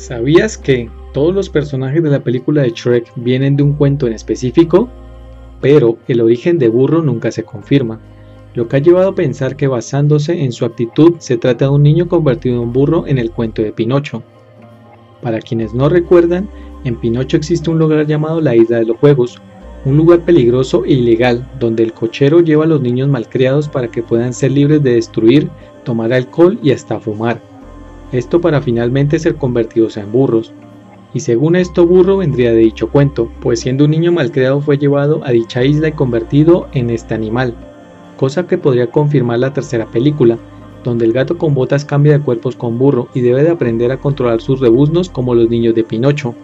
¿Sabías que todos los personajes de la película de Shrek vienen de un cuento en específico? Pero el origen de Burro nunca se confirma, lo que ha llevado a pensar que basándose en su actitud se trata de un niño convertido en burro en el cuento de Pinocho. Para quienes no recuerdan, en Pinocho existe un lugar llamado la Isla de los Juegos, un lugar peligroso e ilegal donde el cochero lleva a los niños malcriados para que puedan ser libres de destruir, tomar alcohol y hasta fumar esto para finalmente ser convertidos en burros. Y según esto burro vendría de dicho cuento, pues siendo un niño malcriado fue llevado a dicha isla y convertido en este animal, cosa que podría confirmar la tercera película, donde el gato con botas cambia de cuerpos con burro y debe de aprender a controlar sus rebuznos como los niños de Pinocho,